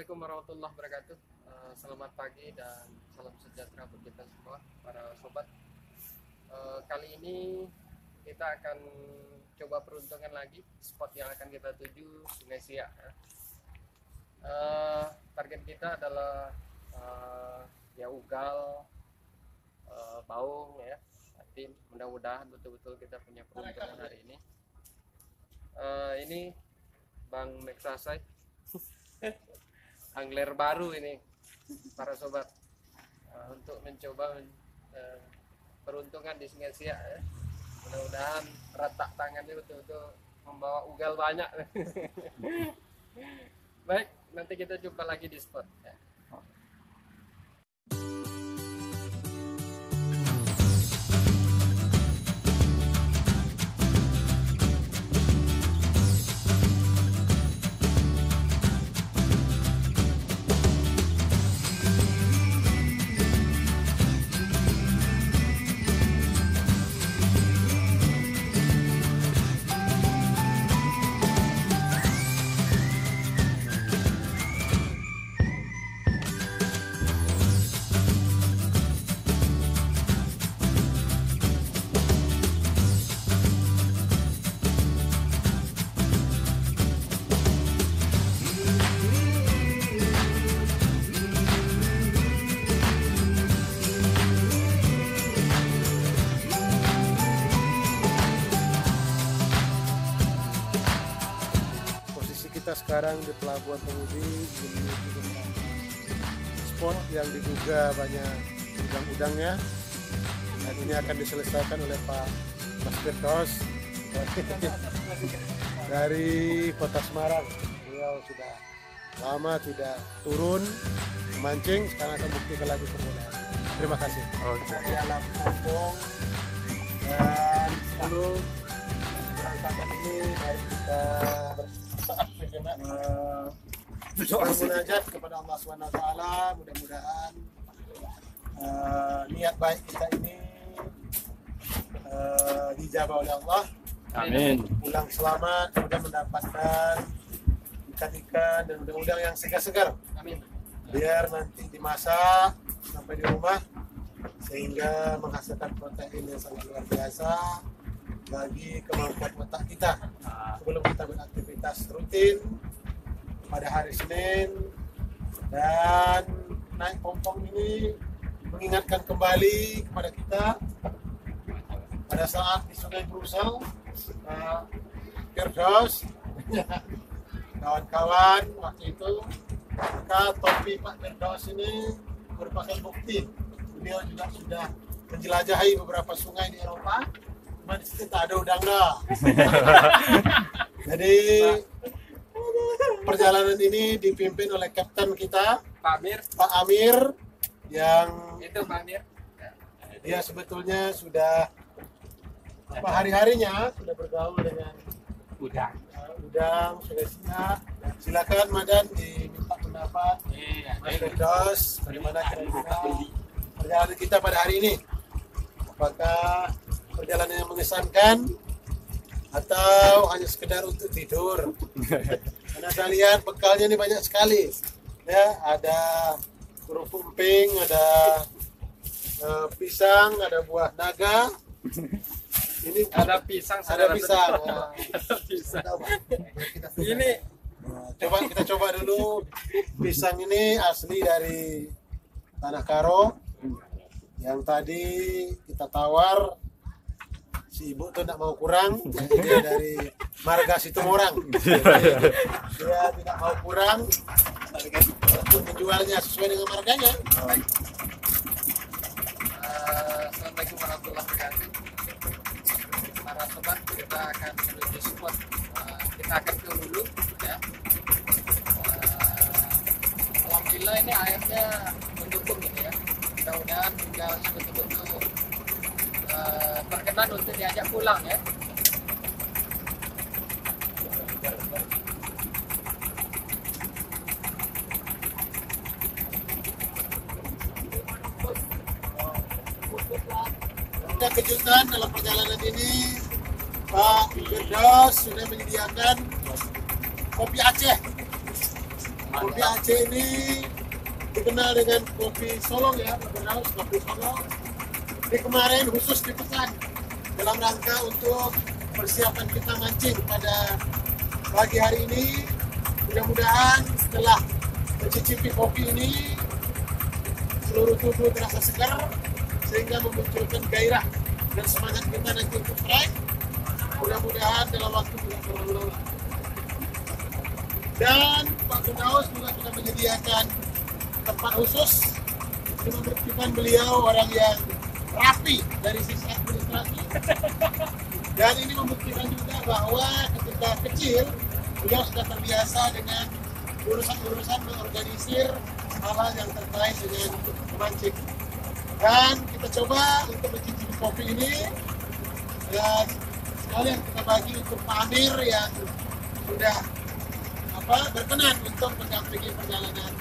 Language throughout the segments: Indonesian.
Assalamualaikum warahmatullahi wabarakatuh. Eh, selamat pagi dan salam sejahtera untuk kita semua, para sobat. Eh, kali ini kita akan coba peruntungan lagi spot yang akan kita tuju Sungai Siak. ya. Eh, target kita adalah eh, ya ugal, eh, baung ya. Mudah-mudahan betul-betul kita punya peruntungan hari ini. Eh, ini Bang Meksasai angler baru ini para sobat uh, untuk mencoba men- uh, peruntungan di Sungai Siak ya. Mudah-mudahan retak tangannya betul-betul membawa ugal banyak. Baik, nanti kita jumpa lagi di spot. Ya. Sekarang di Pelabuhan Pemudi spot yang diduga banyak udang-udangnya dan ini akan diselesaikan oleh Pak Mas Firdaus dari Kota Semarang. Beliau sudah lama tidak turun memancing, sekarang akan buktikan lagi kemudian. Terima kasih. Di alam kampung dan sebelum berangkatan ini mari kita eh, bermunajat kepada Allah SWT mudah-mudahan eh, niat baik kita ini eh, dijabah oleh Allah Amin. pulang selamat kemudian mendapatkan ikan-ikan dan udang-udang yang segar-segar Amin. biar nanti dimasak sampai di rumah sehingga menghasilkan protein yang sangat luar biasa bagi kemampuan otak kita. Sebelum kita beraktivitas rutin pada hari Senin dan naik pompong ini mengingatkan kembali kepada kita pada saat di Sungai Brusel uh, Firdaus kawan-kawan waktu itu maka topi Pak Firdaus ini merupakan bukti. Beliau juga sudah menjelajahi beberapa sungai di Eropa cuma di situ tak ada udangnya jadi perjalanan ini dipimpin oleh kapten kita Pak Amir, Pak Amir yang itu Pak Amir. dia sebetulnya sudah apa hari-harinya sudah bergaul dengan Udang. uh, udang sudah siap silakan Madan diminta pendapat Iya. Mas Firdaus bagaimana kira-kira perjalanan kita pada hari ini apakah perjalanan yang mengesankan atau hanya sekedar untuk tidur? Karena saya lihat bekalnya ini banyak sekali ya. Ada kerupuk emping ada eh, pisang ada buah naga. Ini Ada pisang, ada saudara. pisang. Nah, Ada pisang. Ini Nah, coba kita coba dulu. Pisang ini asli dari tanah karo. Yang tadi kita tawar si ibu tuh tidak mau kurang dia dari marga Situmorang dia tidak mau kurang untuk menjualnya sesuai dengan marganya Assalamualaikum warahmatullahi wabarakatuh. Para sobat, kita akan menuju spot. Kita akan ke hulu, ya. Alhamdulillah ini airnya mendukung ini ya. Mudah-mudahan ugalnya betul-betul berkenan untuk diajak pulang ya. ada kejutan dalam perjalanan ini Pak Firdaus sudah menyediakan kopi Aceh kopi Aceh ini dikenal dengan kopi Solong ya, terkenal kopi Solong. Ini kemarin khusus dipesan dalam rangka untuk persiapan kita mancing pada pagi hari ini. Mudah-mudahan setelah mencicipi kopi ini seluruh tubuh terasa segar sehingga memunculkan gairah dan semangat kita nanti untuk trek. Mudah-mudahan dalam waktu tidak terlalu lama. Dan Pak Gunaus juga sudah menyediakan tempat khusus untuk membuktikan beliau orang yang rapi dari sisi administrasi. Dan ini membuktikan juga bahwa ketika kecil beliau sudah terbiasa dengan urusan-urusan mengorganisir hal-hal yang terkait dengan memancing. Dan kita coba untuk mencicipi kopi ini dan sekalian kita bagi untuk Pak Amir yang sudah apa berkenan untuk mendampingi perjalanan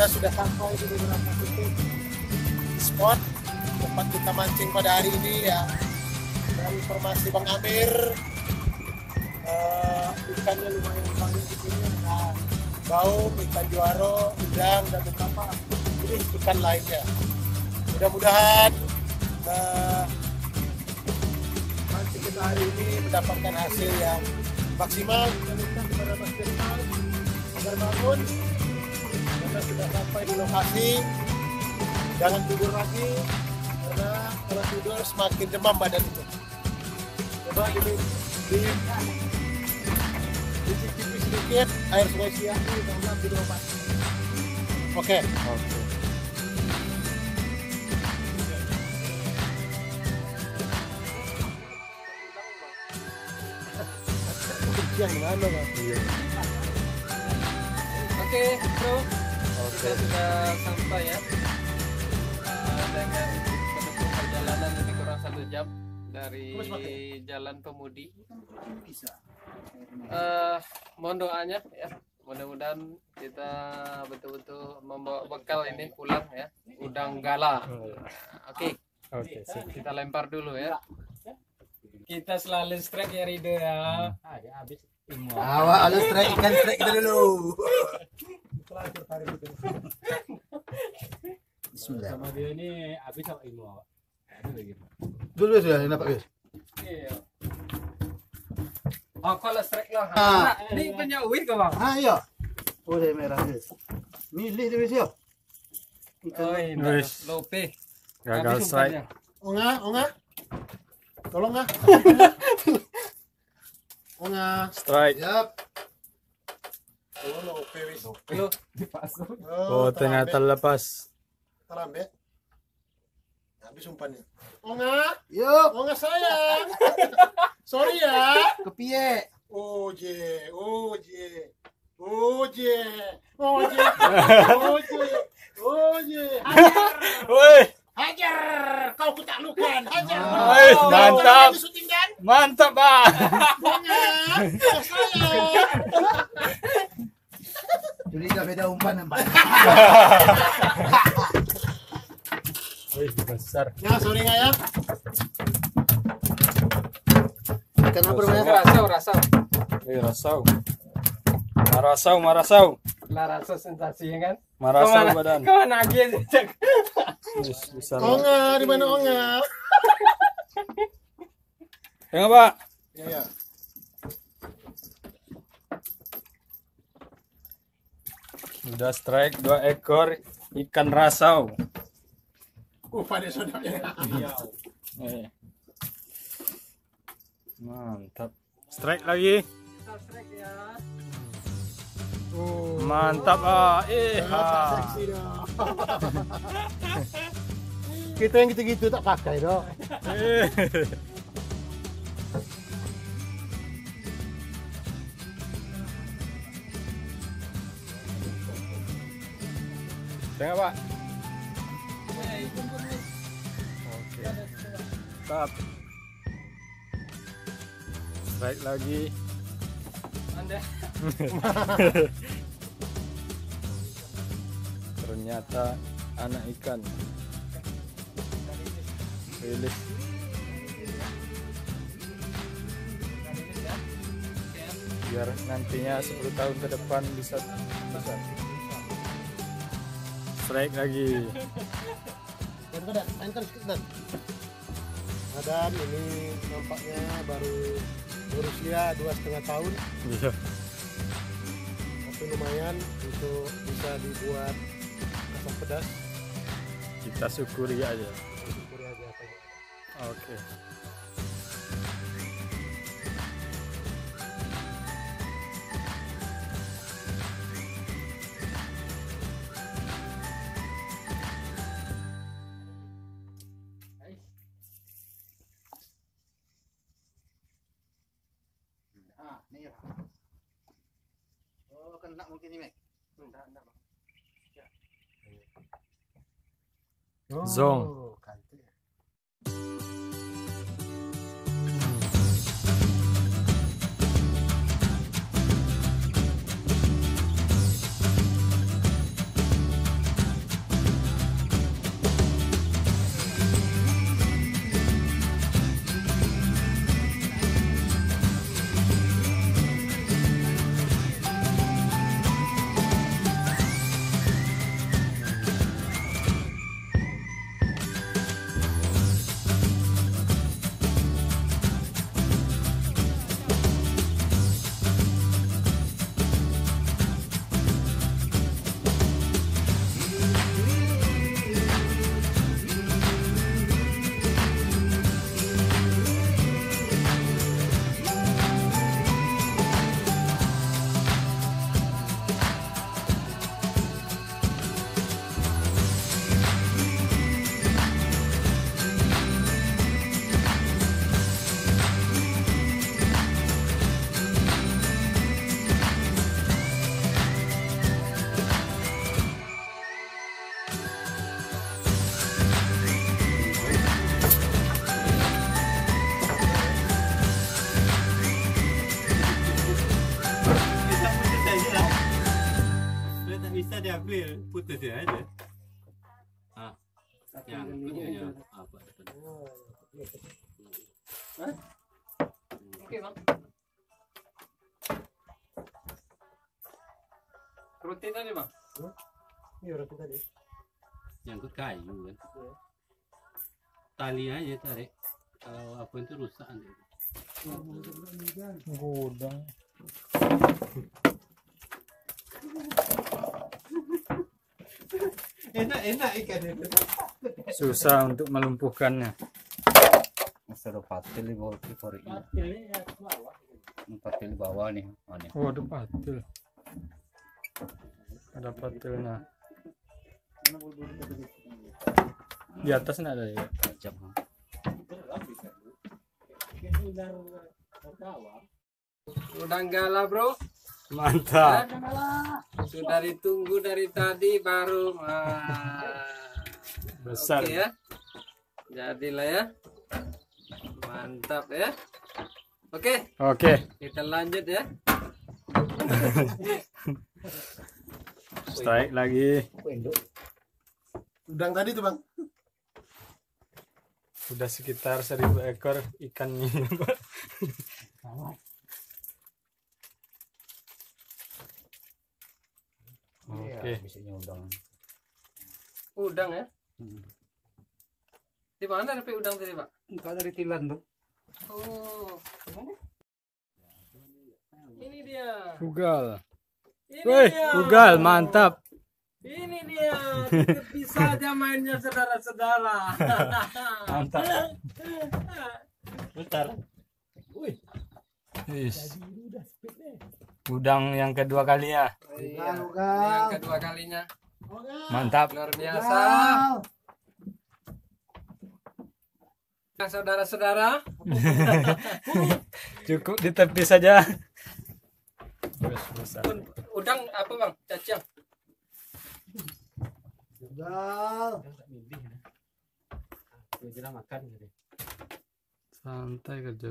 kita sudah sampai di beberapa titik spot tempat kita mancing pada hari ini ya. Dari informasi Bang Amir eh, ikannya lumayan banyak di sini. Nah, bau ikan juaro udang dan beberapa jenis ikan lainnya. Mudah-mudahan eh, mancing kita hari ini mendapatkan hasil yang maksimal. Kita minta kepada Mas Firman agar bangun sudah sampai di lokasi jangan tidur lagi karena kalau tidur semakin demam badan itu coba di di dicicipi sedikit air sungai siang ini karena tidur obat oke Oke. siang mana Oke, bro. Kita sudah sampai ya. Eh, dengan menempuh perjalanan lebih kurang satu jam dari Jalan Pemudi. Eh, mohon doanya ya. Mudah-mudahan kita betul-betul membawa bekal ini pulang ya. Udang gala. Oke, Oke, sip. kita lempar dulu ya. Kita selalu strike ya Rido ya. Awak harus strike ikan strike kita dulu. Bismillah. Sama dia ini habis apa ilmu awak? Dulu sudah dapat guys. Iya. Oh, kalau strike lah. Ah. Ini punya Uwin ke bang? Ah iya. Oh dia merah guys. Milih dia guys ya. Oh, ini lope. Gagal strike. Onga, onga. Tolong ah. Onga. Strike. Yap. Oh, no. Lu Oh, ternyata lepas. Terlambat. Habis umpannya. Onga, Yuk. onga sayang. Sorry ya. Kepiye. Oh je, oh je, oh Oje, oje, oje, oje. Hajar, Woi, hajar. Kau ku taklukan. Hajar. Woi, mantap. Di syuting dan mantap, Pak. Curiga beda umpan nampak. Woi, besar. Ya, sorry nggak ya. Ikan apa namanya? Rasau, rasau. Woi, rasau. Marasau, marasau. Lah rasa sensasi ya kan? Marasau Kemana- badan. Sih? Wis, besar. Onga, di mana onga? Tengok, Pak. Ya, ya. Sudah strike dua ekor ikan rasau. Uh, pada saudara. Eh. Mantap. Strike lagi. Mantap ah. Eh. Kita yang gitu-gitu tak pakai dong. Tengok pak. Oke. Stop. Strike lagi. Anda Ternyata anak ikan. Rilis. Biar nantinya 10 tahun ke depan bisa bisa. Strike lagi. Dan mainkan sedikit dan. Dan ini nampaknya baru berusia dua setengah tahun, Iya. tapi lumayan untuk bisa dibuat asam pedas. Kita syukuri aja. Syukuri aja. Oke. Ah, Zong. Rutin tadi bang. Ini roti tadi. Nyangkut kayu kan. Tali aja tarik. Kalau apa itu rusak nanti. Gudang. Enak enak ikan itu. Susah untuk melumpuhkannya. Ada patil di bawah itu. Ini patil bawah nih. Oh, nih. Oh, ada patil. Ada patilnya. Di atas nggak ada ya? Tajam. Udah enggak lah bro. Mantap. Udah enggak lah. Sudah ditunggu dari tadi baru ah, Besar. Oke ya. Jadilah ya. Mantap ya. Oke, Oke. kita lanjut ya. Strike lagi. Udang tadi tuh bang. Sudah sekitar seribu ekor ikannya. Oke. Biasanya udang. Udang ya. Hmm. Di mana dapat udang tadi, Pak? Enggak dari tilan tuh. Oh. Ini dia. Ugal. Ini Woi, ugal mantap. Ini dia. Bisa aja mainnya saudara-saudara. Mantap. Bentar. Is. Udang yang kedua kalinya. Iya, ini ugal. yang kedua kalinya. Mantap. Luar biasa. Nah, saudara-saudara, Cukup di tepi saja. Terus besar. un- udang apa bang? Cacing. Ugal. Santai kerja.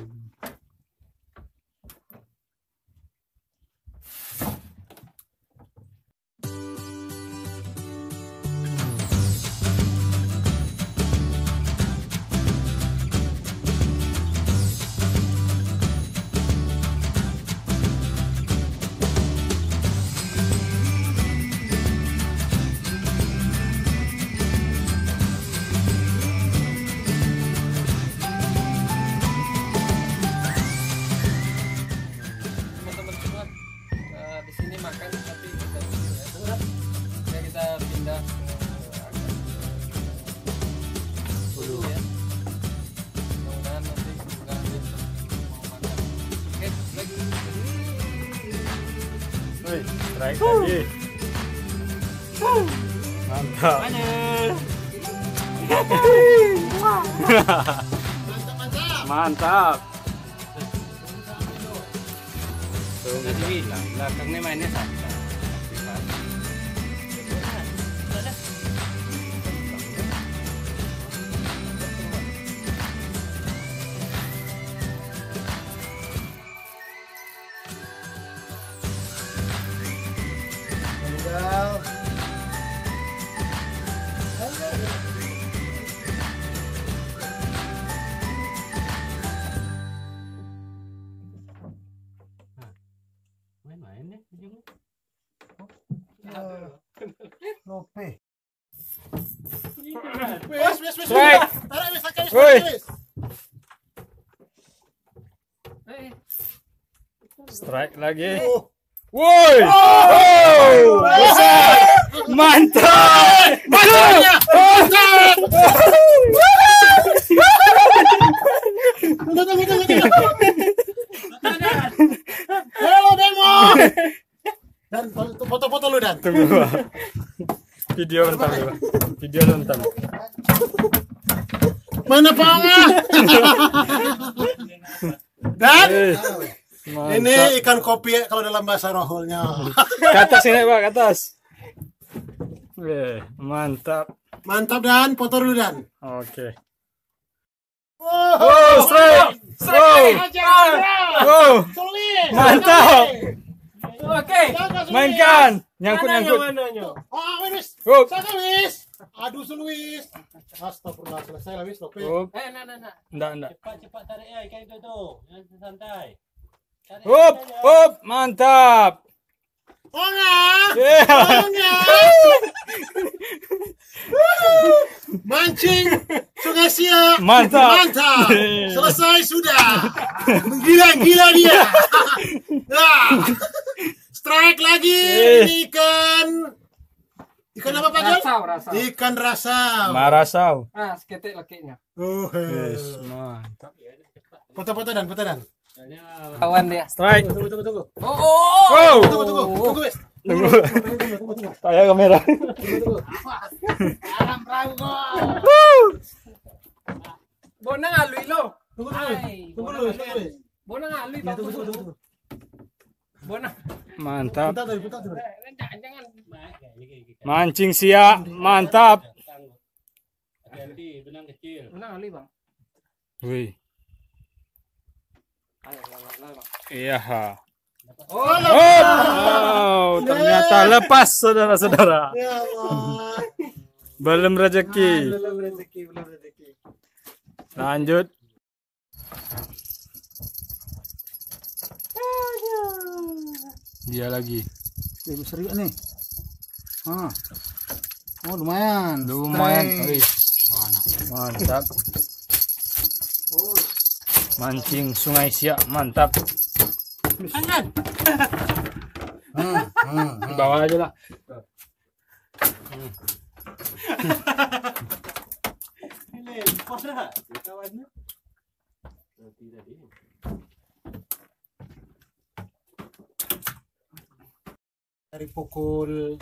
Lagi. Mantap. Mantap. Dibilang, belakangnya mainnya. Strike lagi. Oh. Woi. Oh. Mantap. Mantap. Tunggu tunggu tunggu tunggu. Halo Demo. Dan foto-foto lu dan. Tunggu. Video nonton dulu. Video nonton. Mana Panga? Dan Eh, ini Mantap. ikan kopi ya, kalau dalam bahasa rohulnya. Ke atas ini Pak, ke atas. Mantap. Mantap dan foto dulu dan. Oke. Oh, Oh, strike. Oh, oh, mantap. oke Mainkan. Nyangkut nyangkut. mananya Oh, wis. Sana wis. Aduh, sun wis. Astagfirullah, selesai lah wis, oh, eh nah nah nah enggak enggak. Cepat cepat tarik ya ikan itu tuh. Santai. Tarik Up, ikannya. up, mantap. Oh, enggak. Yeah. Oh, enggak. Mancing Sungai Siak. Mantap. Mantap. Selesai sudah. Gila-gila dia. Nah. Strike lagi Eh. ini ikan ikan apa Pak Gil? rasau rasau Ikan rasau. Marasau. ah seketik lakinya Oh, Yes, mantap. foto-foto dan foto dan. Kawan dia Strike. Tunggu tunggu tunggu. oh oh Oh, Tunggu tunggu. Tunggu tunggu. Saya kamera. bona ngalui lo Tunggu tunggu. Hai, Tunggu bona dulu, ngalui. tunggu wis. bona ngalui Ya, tunggu tunggu tunggu. Bona. Mantap. Mancing siap, mantap. Hati-hati, benang kecil. Mana kali, Bang? Wih. Iya. ha. Oh, Oh, ternyata lepas saudara-saudara. Ya. Belum rezeki. Belum rezeki, belum rezeki. Lanjut. Dia lagi. Eh, besar juga nih. Ah. Oh, lumayan. Lumayan. Mantap. Mancing sungai siak, mantap. Hmm, hmm. Di bawah aja lah. Dia. Dari pukul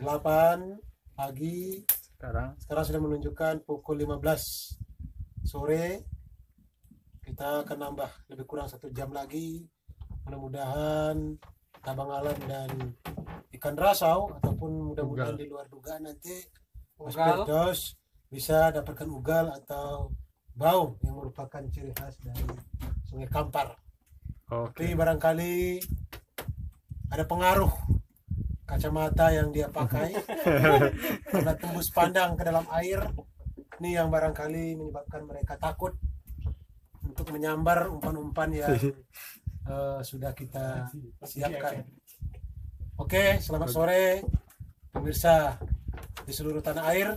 8 pagi Sekarang sekarang sudah menunjukkan pukul 15 sore kita akan nambah lebih kurang satu jam lagi. Mudah-mudahan tabang alam dan ikan rasau ataupun mudah-mudahan di luar dugaan nanti Mas bisa dapatkan ugal atau baung yang merupakan ciri khas dari sungai Kampar. Oke. tapi barangkali ada pengaruh kacamata yang dia pakai. Karena tembus pandang ke dalam air ini yang barangkali menyebabkan mereka takut untuk menyambar umpan-umpan yang eh, sudah kita siapkan. Oke, selamat sore pemirsa di seluruh tanah air.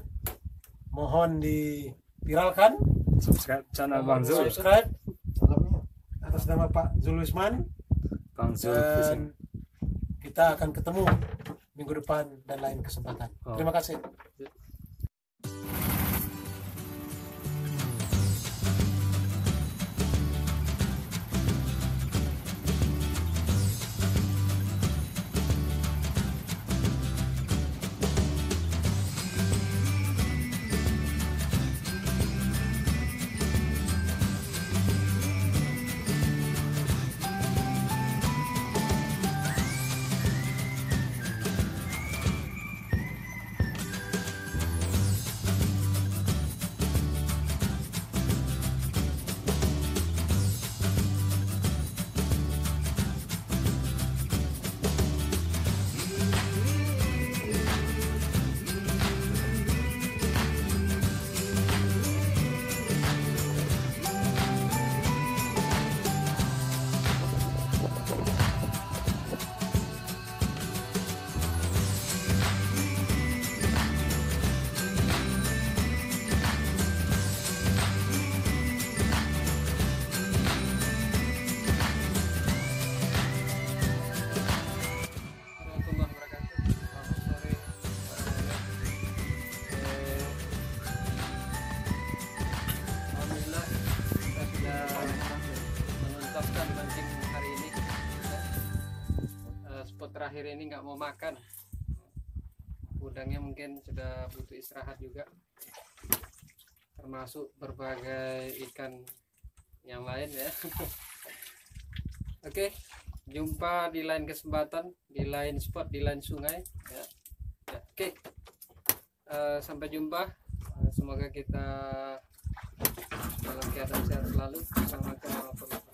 Mohon diviralkan, Subscribe channel Bang Zul. subscribe atas nama Pak Zulwisman Bang Zul dan kita akan ketemu minggu depan dan lain kesempatan. Oh. Terima kasih. Terakhir ini nggak mau makan. Udangnya mungkin sudah butuh istirahat juga. Termasuk berbagai ikan yang lain ya. Oke, jumpa di lain kesempatan di lain spot di lain sungai ya, Ya, oke Eh, sampai jumpa Eh, semoga kita dalam keadaan sehat selalu Assalamualaikum